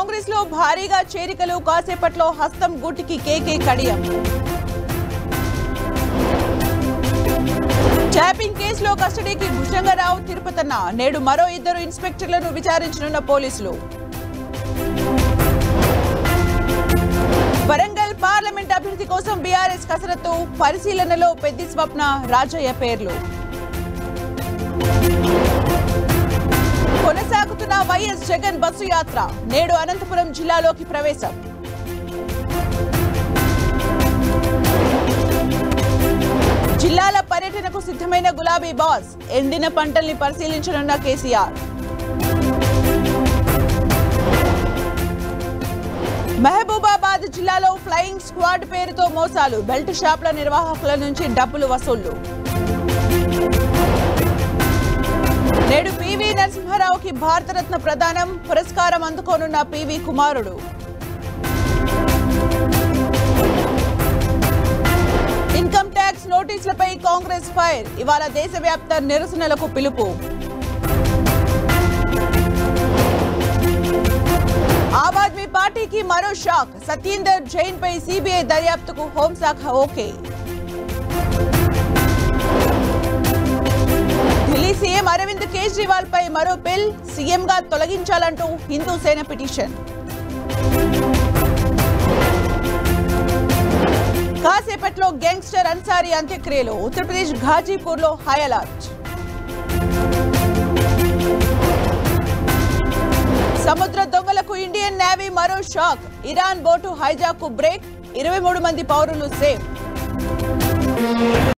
కాంగ్రెస్లో భారీగా చేరికలు కాసేపట్లో హస్తం గూటికి కేకే కడియం. ట్యాపింగ్ కేసులో కస్టడీకి భుజంగరావు తిరుపతన్న. నేడు మరో ఇద్దరు ఇన్స్పెక్టర్లను విచారించనున్న పోలీసులు. వరంగల్ పార్లమెంట్ అభివృద్ధి కోసం బీఆర్ఎస్ కసరత్తు పరిశీలనలో పెద్ది స్వప్న రాజయ్య పేర్లు. వైఎస్ జగన్ బస్సు యాత్ర నేడు అనంతపురం జిల్లాలోకి ప్రవేశం. జిల్లాల పర్యటనకు సిద్ధమైన గులాబీ బాస్ ఎండిన పంటల్ని పరిశీలించనున్న కేసీఆర్. మహబూబాబాద్ జిల్లాలో ఫ్లయింగ్ స్క్వాడ్ పేరుతో మోసాలు బెల్ట్ షాప్ల నిర్వాహకుల నుంచి డబ్బులు వసూళ్ళు. భారతరత్న ప్రదానం పురస్కారం అందుకోనున్న పివి కుమారుడు. ఇన్కమ్ ట్యాక్స్ నోటీసులపై కాంగ్రెస్ ఫైర్ ఇవాళ దేశవ్యాప్త నిరసనలకు పిలుపు. ఆమ్ ఆద్మీ పార్టీకి మరో షాక్ సత్యేందర్ జైన్ పై సిబిఐ దర్యాప్తుకు హోంశాఖ ఓకే. కేజ్రీవాల్ పై మరో బిల్ సీఎంగా తొలగించాలంటూ హిందూ సేన పిటిషన్. కాసేపట్లో గ్యాంగ్స్టర్ అన్సారీ అంత్యక్రియలు. ఉత్తరప్రదేశ్ ఘాజీపూర్లో హై అలర్ట్. సముద్ర దొంగలకు ఇండియన్ నేవీ మరో షాక్. ఇరాన్ బోటు హైజాక్కు బ్రేక్. ఇరవై మూడు మంది పౌరులు సేఫ్